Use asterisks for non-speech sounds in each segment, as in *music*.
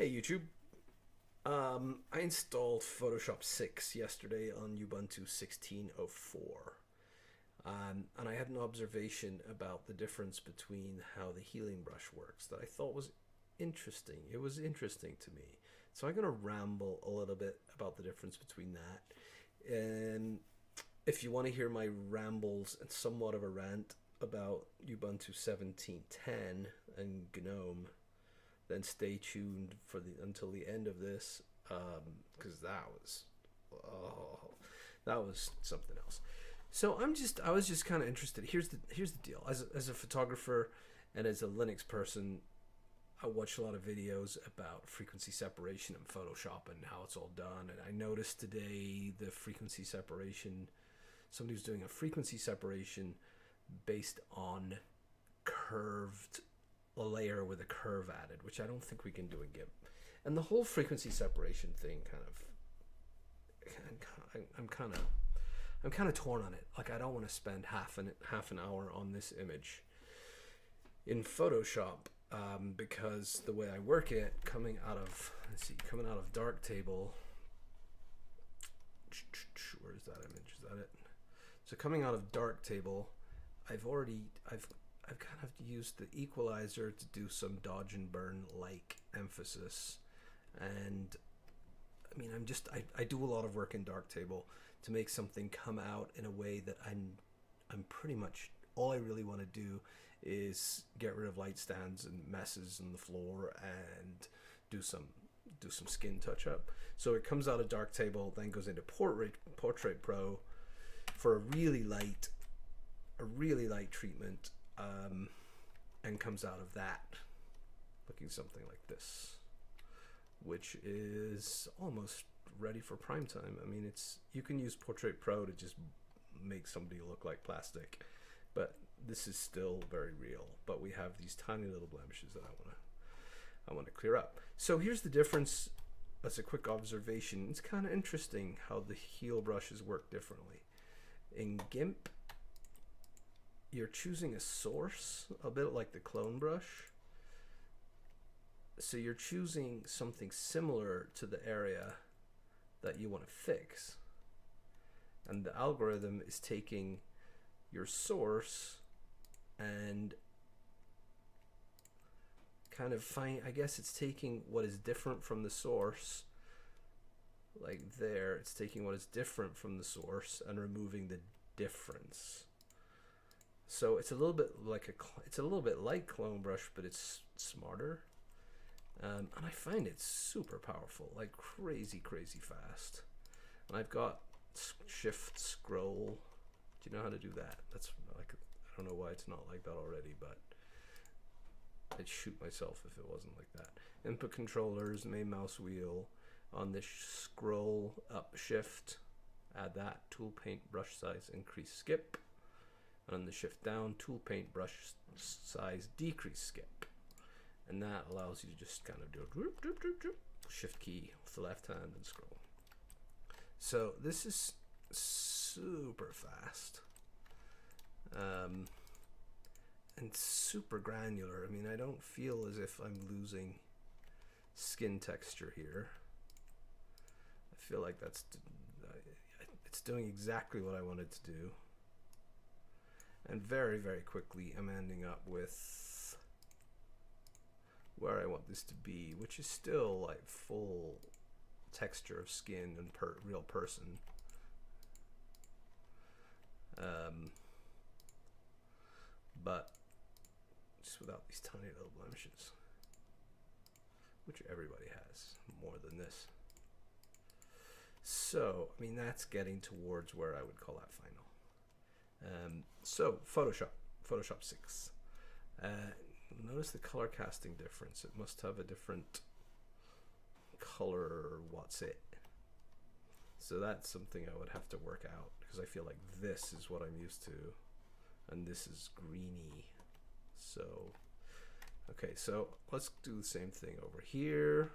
Hey YouTube. Um, I installed Photoshop 6 yesterday on Ubuntu 16.04. Um, and I had an observation about the difference between how the healing brush works that I thought was interesting. It was interesting to me. So I'm going to ramble a little bit about the difference between that. And if you want to hear my rambles and somewhat of a rant about Ubuntu 17.10 and GNOME, then stay tuned for the until the end of this because um, that was oh that was something else. So I'm just I was just kind of interested. Here's the here's the deal. As a, as a photographer and as a Linux person, I watch a lot of videos about frequency separation in Photoshop and how it's all done. And I noticed today the frequency separation. Somebody was doing a frequency separation based on curved a layer with a curve added, which I don't think we can do in GIMP. And the whole frequency separation thing kind of, I'm kind of, I'm kind of torn on it. Like I don't want to spend half an half an hour on this image in Photoshop um, because the way I work it, coming out of let's see, coming out of Darktable. Where's that image? Is that it? So coming out of Darktable, I've already I've I've kind of used the equalizer to do some dodge and burn like emphasis. And I mean, I'm just, I, I do a lot of work in Darktable to make something come out in a way that I'm, I'm pretty much, all I really want to do is get rid of light stands and messes on the floor and do some do some skin touch up. So it comes out of Darktable, then goes into Portrait Portrait Pro for a really light, a really light treatment, um, and comes out of that looking something like this, which is almost ready for prime time. I mean, it's you can use Portrait Pro to just make somebody look like plastic, but this is still very real. But we have these tiny little blemishes that I want to I want to clear up. So here's the difference. As a quick observation, it's kind of interesting how the heal brushes work differently. In GIMP, you're choosing a source, a bit like the clone brush. So you're choosing something similar to the area that you want to fix. And the algorithm is taking your source and kind of find, I guess it's taking what is different from the source like there, it's taking what is different from the source and removing the difference. So it's a little bit like a it's a little bit like Clone Brush, but it's smarter. Um, and I find it super powerful, like crazy, crazy fast. And I've got Shift Scroll. Do you know how to do that? That's like I don't know why it's not like that already, but I'd shoot myself if it wasn't like that. Input controllers, main mouse wheel. On this scroll up Shift, add that tool paint brush size increase skip on the shift down tool paint brush size decrease skip. And that allows you to just kind of do a droop, droop, droop, droop, shift key with the left hand and scroll. So this is super fast. Um, and super granular. I mean I don't feel as if I'm losing skin texture here. I feel like that's it's doing exactly what I wanted to do and very, very quickly I'm ending up with where I want this to be, which is still like full texture of skin and per real person. Um, but just without these tiny little blemishes, which everybody has more than this. So, I mean, that's getting towards where I would call that final. Um, so Photoshop, Photoshop 6. Uh, notice the color casting difference. It must have a different color what's it. So that's something I would have to work out because I feel like this is what I'm used to and this is greeny. So, okay, so let's do the same thing over here.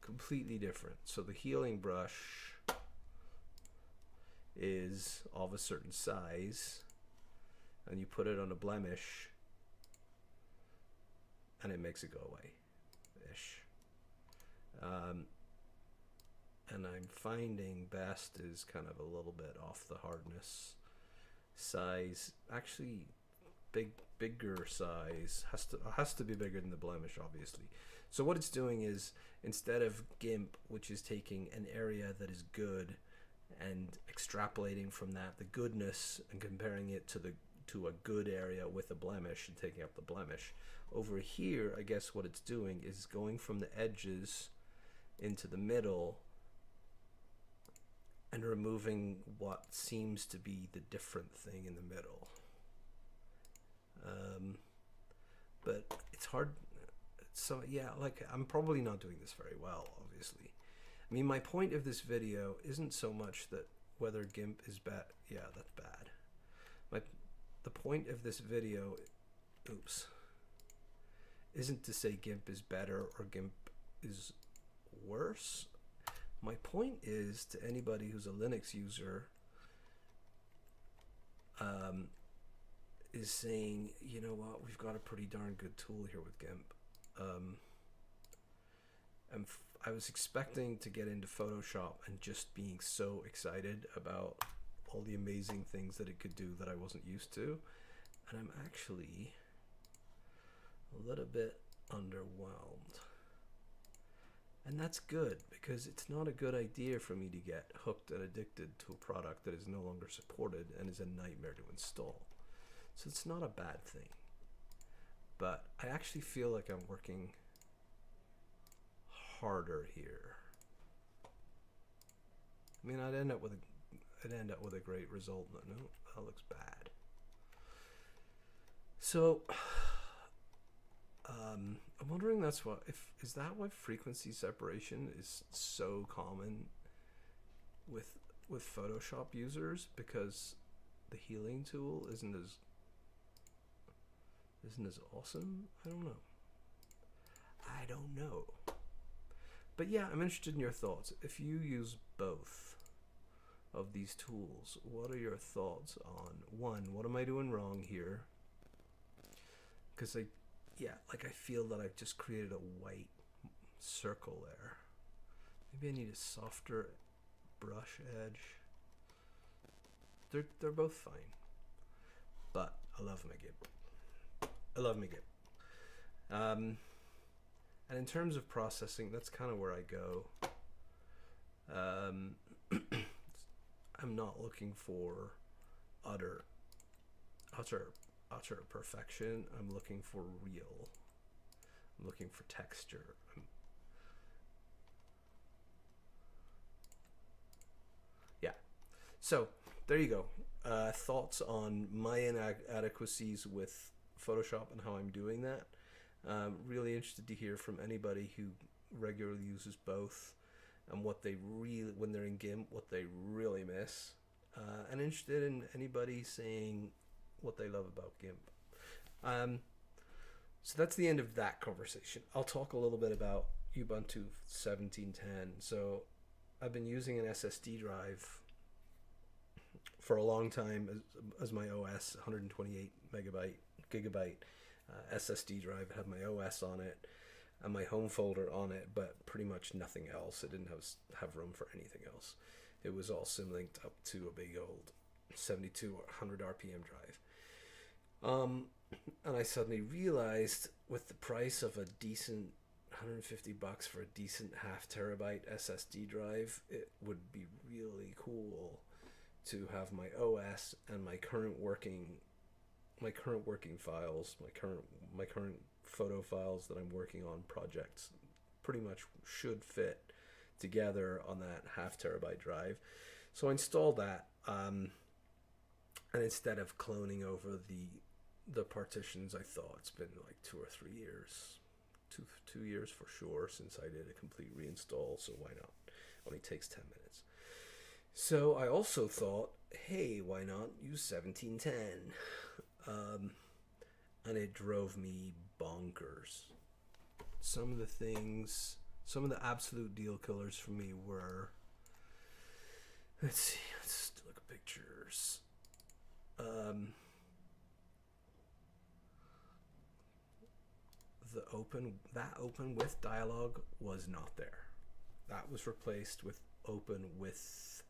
Completely different. So the healing brush is of a certain size and you put it on a blemish and it makes it go away ish Um, and I'm finding best is kind of a little bit off the hardness size. Actually, big bigger size has to has to be bigger than the blemish, obviously. So what it's doing is instead of GIMP, which is taking an area that is good and extrapolating from that the goodness and comparing it to the to a good area with a blemish and taking up the blemish. Over here, I guess what it's doing is going from the edges into the middle and removing what seems to be the different thing in the middle. Um, but it's hard. So yeah, like I'm probably not doing this very well, obviously. I mean, my point of this video isn't so much that whether GIMP is bad. Yeah, that's bad. My the point of this video, oops, isn't to say GIMP is better or GIMP is worse my point is to anybody who's a Linux user um, is saying, you know what, we've got a pretty darn good tool here with GIMP. Um, I was expecting to get into Photoshop and just being so excited about all the amazing things that it could do that I wasn't used to. And I'm actually a little bit underwhelmed. And that's good because it's not a good idea for me to get hooked and addicted to a product that is no longer supported and is a nightmare to install. So it's not a bad thing. But I actually feel like I'm working harder here. I mean, I'd end up with a, I'd end up with a great result. No, no, that looks bad. So *sighs* um, I'm wondering that's what if is that why frequency separation is so common with with Photoshop users because the healing tool isn't as isn't as awesome. I don't know. I don't know. But yeah, I'm interested in your thoughts. If you use both of these tools, what are your thoughts on one, what am I doing wrong here? Because I yeah, like I feel that I've just created a white circle there. Maybe I need a softer brush edge. They're they're both fine, but I love my GIMP. I love my GIMP. Um, and in terms of processing, that's kind of where I go. Um, *clears throat* I'm not looking for utter, utter utter perfection. I'm looking for real. I'm looking for texture. I'm yeah. So there you go. Uh, thoughts on my inadequacies with Photoshop and how I'm doing that. Um, really interested to hear from anybody who regularly uses both and what they really, when they're in GIMP, what they really miss. Uh, and interested in anybody saying what they love about GIMP. Um, so that's the end of that conversation. I'll talk a little bit about Ubuntu 17.10. So I've been using an SSD drive for a long time as, as my OS, 128 megabyte gigabyte uh, SSD drive. It had my OS on it and my home folder on it, but pretty much nothing else. It didn't have have room for anything else. It was all symlinked up to a big old 7200 RPM drive. Um, *clears throat* and I suddenly realized with the price of a decent 150 bucks for a decent half terabyte SSD drive, it would be really cool to have my OS and my current working my current working files, my current my current photo files that I'm working on projects pretty much should fit together on that half terabyte drive. So I installed that um, and instead of cloning over the the partitions, I thought it's been like two or three years, two two years for sure since I did a complete reinstall. So why not? Only takes ten minutes. So I also thought, hey, why not use 1710? Um, and it drove me bonkers. Some of the things, some of the absolute deal killers for me were. Let's see. Let's look at pictures. Um, the open that open with dialogue was not there. that was replaced with open with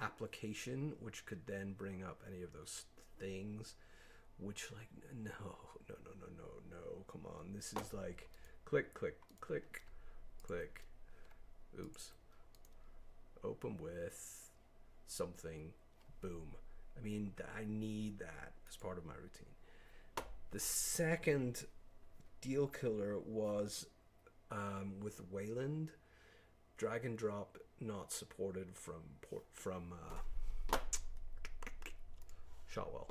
application, which could then bring up any of those things. Which like no no no no no no come on. This is like click click click click. Oops. Open with something. Boom. I mean i need that as part of my routine. The second deal killer was um, with wayland. Drag and drop not supported from port from uh, shotwell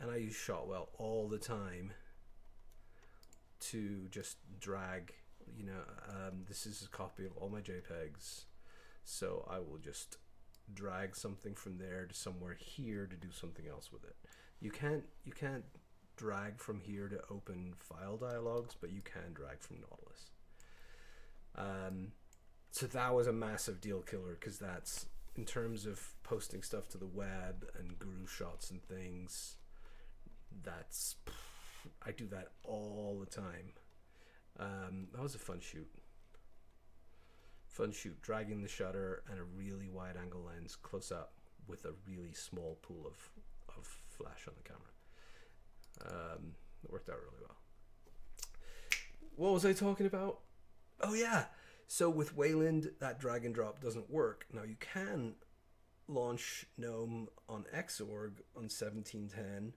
and i use shotwell all the time to just drag you know um, this is a copy of all my jpegs. So i will just drag something from there to somewhere here to do something else with it. You can't you can't drag from here to open file dialogues but you can drag from nautilus. Um, so that was a massive deal killer because that's in terms of posting stuff to the web and GuruShots and things that's I do that all the time. Um, that was a fun shoot. Fun shoot, dragging the shutter and a really wide angle lens close up with a really small pool of, of flash on the camera. Um, it worked out really well. What was I talking about? Oh yeah. So with Wayland, that drag and drop doesn't work. Now you can launch GNOME on Xorg on 1710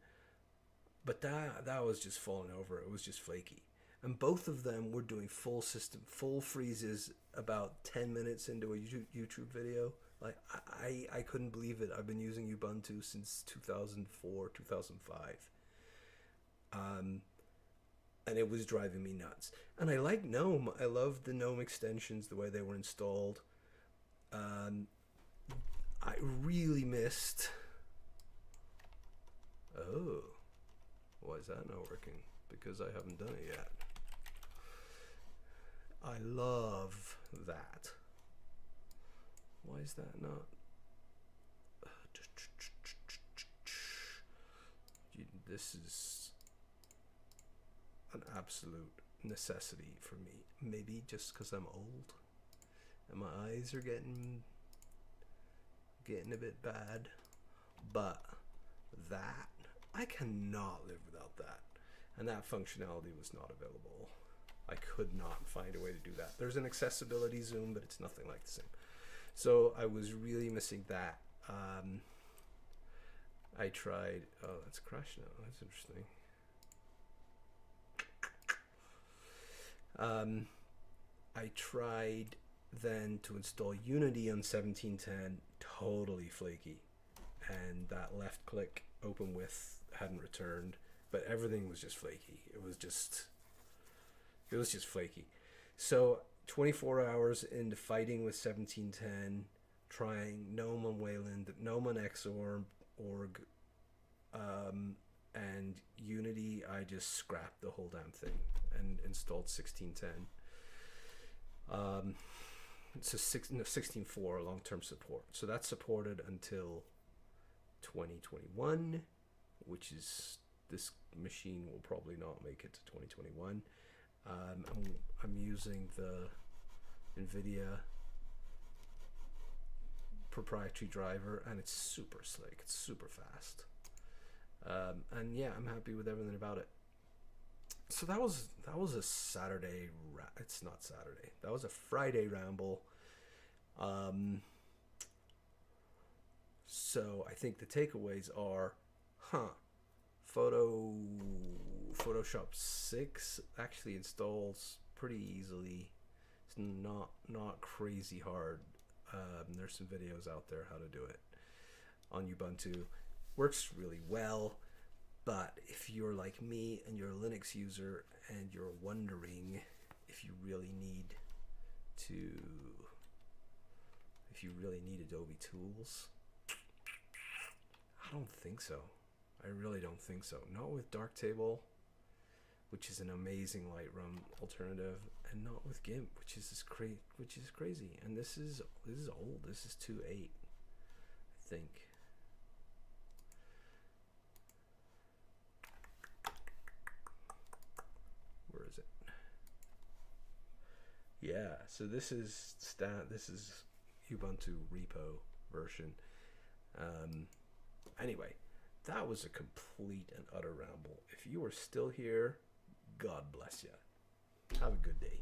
but that that was just falling over. It was just flaky. And both of them were doing full system, full freezes about 10 minutes into a YouTube video. Like, I, I couldn't believe it. I've been using Ubuntu since 2004, 2005. Um, and it was driving me nuts. And I like GNOME. I love the GNOME extensions, the way they were installed. Um, I really missed. Oh. Why is that not working? Because I haven't done it yet. I love that. Why is that not? This is an absolute necessity for me. Maybe just because I'm old and my eyes are getting getting a bit bad, but that I cannot live without that. And that functionality was not available. I could not find a way to do that. There's an accessibility zoom, but it's nothing like the same. So I was really missing that. Um, I tried. Oh, that's crashed now. That's interesting. Um, I tried then to install Unity on 1710, totally flaky, and that left click open with hadn't returned, but everything was just flaky. It was just it was just flaky. So 24 hours into fighting with 1710, trying on Wayland, GNOME on Xorg, org, um, and Unity, I just scrapped the whole damn thing and installed 1610. Um, so six, no, 16.4 long-term support. So that's supported until 2021 which is this machine will probably not make it to 2021. Um, I'm, I'm using the NVIDIA proprietary driver and it's super slick, it's super fast. Um, and yeah, I'm happy with everything about it. So that was that was a Saturday. Ra- it's not Saturday. That was a Friday ramble. Um, so I think the takeaways are huh, photo Photoshop 6 actually installs pretty easily. It's not not crazy hard. Um, there's some videos out there how to do it on Ubuntu. Works really well, but if you're like me and you're a Linux user and you're wondering if you really need to if you really need Adobe Tools, I don't think so. I really don't think so. Not with Darktable, which is an amazing Lightroom alternative, and not with GIMP, which is this cra- which is crazy. And this is this is old. This is 2.8, I think. Where is it? Yeah, so this is stat. This is Ubuntu repo version. Um, anyway, that was a complete and utter ramble. If you are still here, God bless you. Have a good day.